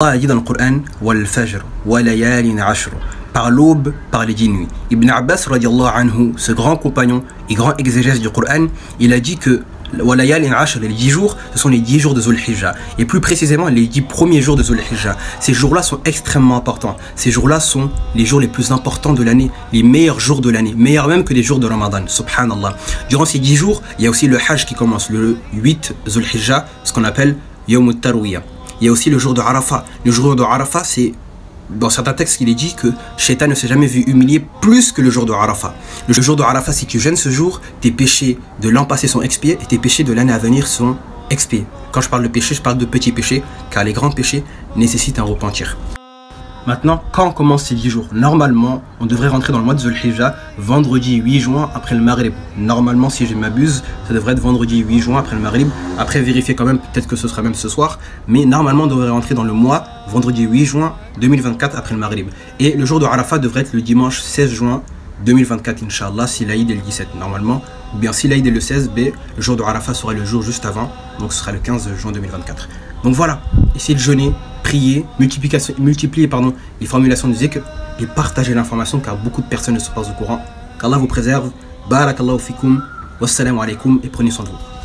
Wal fajr, wa layalin ashr par l'aube, par les dix nuits. Ibn Abbas, radiallahu anhu, ce grand compagnon et grand exégèse du Coran, il a dit que les dix jours, ce sont les dix jours de Zulhijjah. Et plus précisément, les dix premiers jours de Zulhijjah. Ces jours-là sont extrêmement importants. Ces jours-là sont les jours les plus importants de l'année, les meilleurs jours de l'année, meilleurs même que les jours de Ramadan, subhanallah. Durant ces dix jours, il y a aussi le Hajj qui commence, le 8 Zulhijjah, ce qu'on appelle Yom Tarwiyah. Il y a aussi le jour de Arafat. Le jour de Arafat, c'est dans certains textes, il est dit que Shaitan ne s'est jamais vu humilié plus que le jour de Arafat. Le jour de Arafat, si tu gênes ce jour, tes péchés de l'an passé sont expiés et tes péchés de l'année à venir sont expiés. Quand je parle de péché, je parle de petits péchés, car les grands péchés nécessitent un repentir. Maintenant, quand on commence ces 10 jours Normalement, on devrait rentrer dans le mois de Zulhijjah vendredi 8 juin après le Maghrib. Normalement, si je m'abuse, ça devrait être vendredi 8 juin après le Maghrib. Après, vérifier quand même, peut-être que ce sera même ce soir. Mais normalement, on devrait rentrer dans le mois vendredi 8 juin 2024 après le Maghrib. Et le jour de Arafat devrait être le dimanche 16 juin 2024, Inch'Allah, si l'Aïd est le 17 normalement. Ou bien si l'Aïd est le 16, B, le jour de Arafat sera le jour juste avant. Donc ce sera le 15 juin 2024. Donc voilà, essayez de jeûner, prier, multiplier pardon, les formulations du zikr et partager l'information car beaucoup de personnes ne sont pas au courant. Qu'Allah vous préserve. Barakallahu fikum. Wassalamu alaikum et prenez soin de vous.